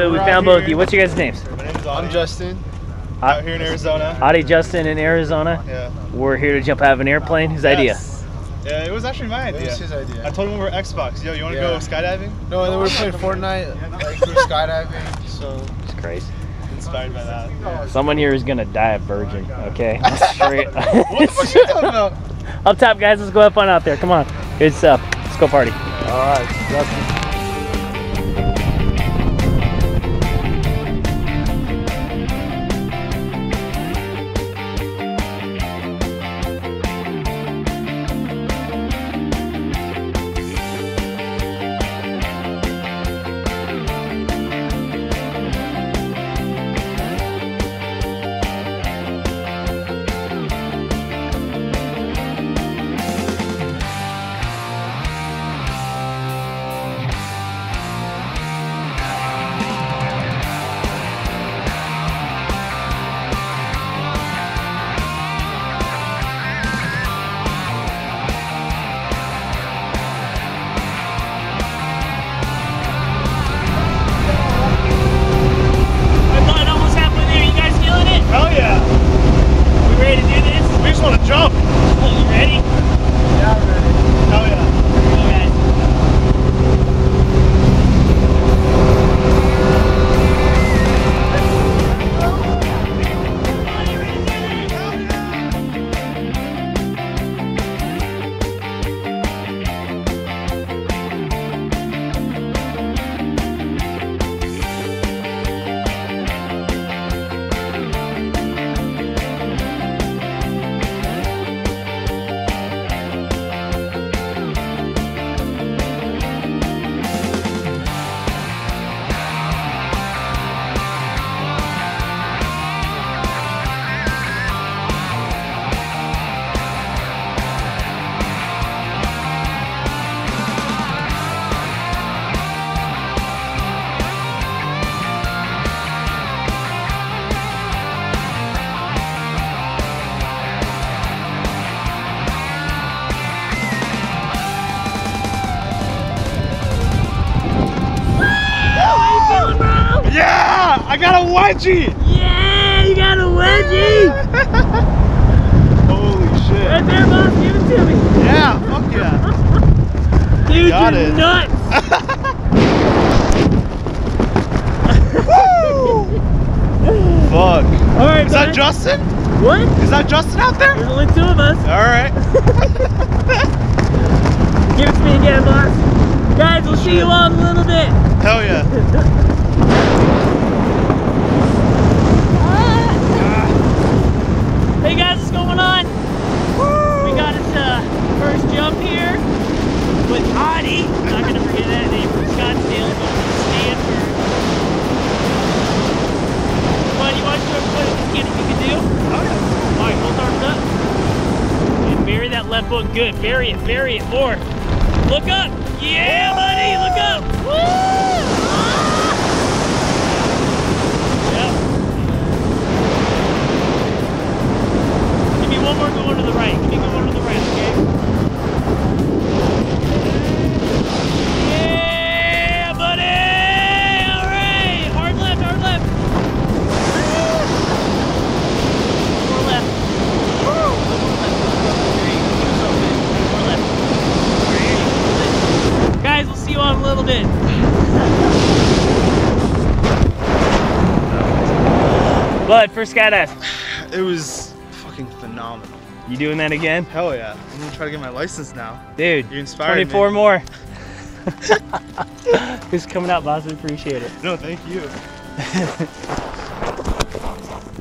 bit. We found both of you. What's your guys' names? My name is I'm Adi. Justin. Out here in Arizona. Adi Justin in Arizona. Yeah. We're here to jump out of an airplane. His idea. Yeah, it was actually my It idea. was his idea. I told him we were Xbox. Yo, you want to Yeah. go skydiving? No, and then we oh, were playing Fortnite, like we were skydiving, so It's crazy. Inspired by that. Someone here is gonna die a virgin. Okay. Straight. What the fuck you talking about? Up top, guys. Let's go have fun out there. Come on. Good stuff. Let's go party. alright, Justin. I got a wedgie! Yeah, you got a wedgie. Holy shit. Right there, boss. Give it to me. Yeah, fuck yeah. Dude, Got you're it. nuts. Fuck. All right, Is that. Justin? What? Is that Justin out there? There's only two of us. Alright. Give it to me again, boss. Guys, we'll see you all in a little bit. Hell yeah. Hey guys, what's going on? We got his uh, first jump here with Adi. Not gonna forget that name from Scottsdale. to Stanford. Bud, you want to show everybody what skinny you can do? Oh, okay. All right, both arms up. And bury that left foot. Good. Bury it. Bury it more. Look up. Yeah, buddy. Look up. Woo! Bud, first skydive. It was fucking phenomenal. You doing that again? Hell yeah. I'm gonna try to get my license now. Dude, You inspired 24 me. more. Who's coming out, boss? We appreciate it. No, thank you.